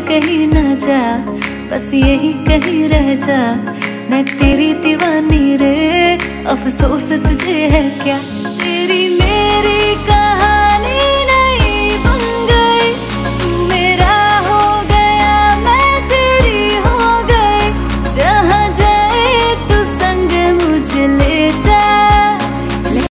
कहीं ना जा, बस यही कहीं रह जा। मैं तेरी दीवानी रे, अफसोस तुझे है क्या?